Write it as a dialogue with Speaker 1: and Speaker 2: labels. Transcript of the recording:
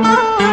Speaker 1: Música